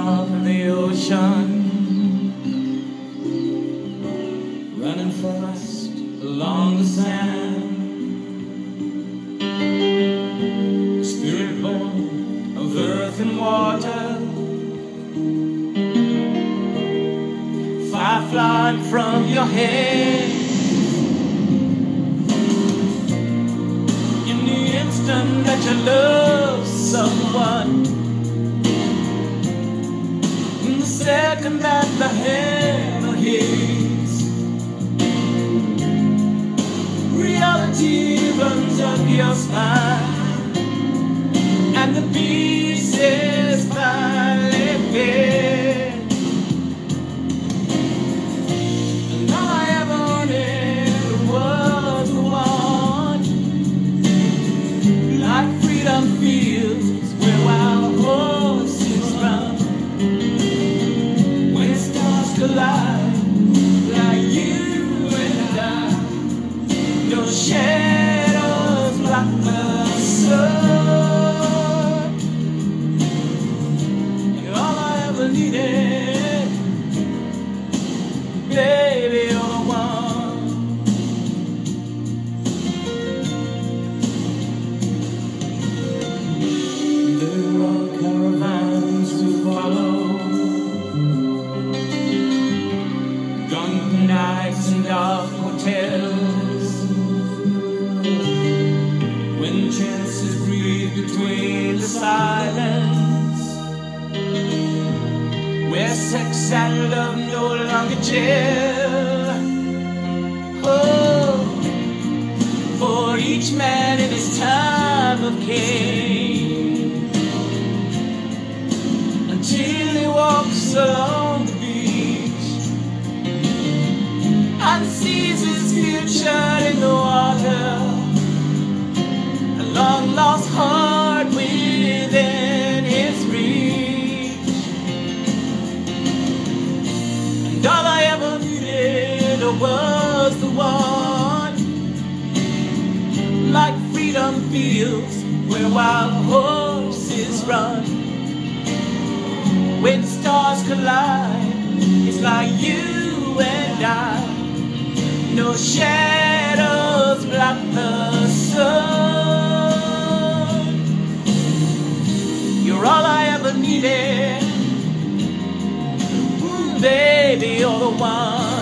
far from the ocean. Running fast along the sand. Spirit born of earth and water. Fire flying from your head. In the instant that you love someone. The second that the hammer hits. Reality runs up your spine. And the pieces shadows silence, where sex and love no longer jail. Oh, for each man in his time of cane until he walks along was the one like freedom fields where wild horses run. When stars collide, it's like you and I. No shadows block the sun. You're all I ever needed. Baby, you're the one.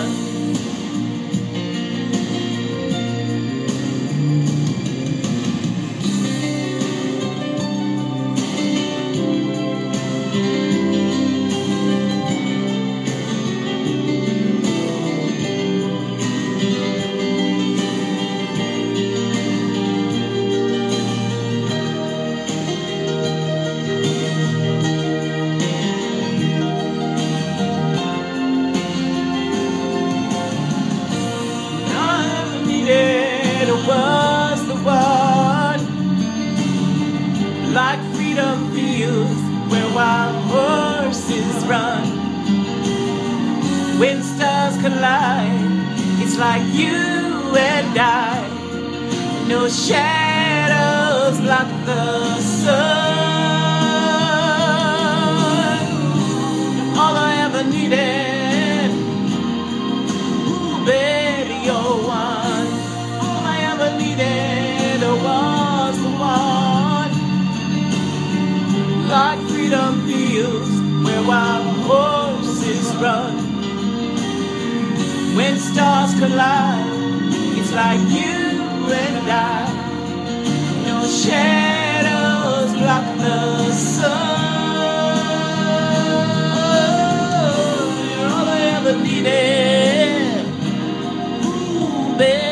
Freedom fields where wild horses run. When stars collide, it's like you and I. No shadows block the hills where wild horses run. When stars collide, it's like you and I. Your shadows block the sun. You're all I ever needed. Ooh, baby.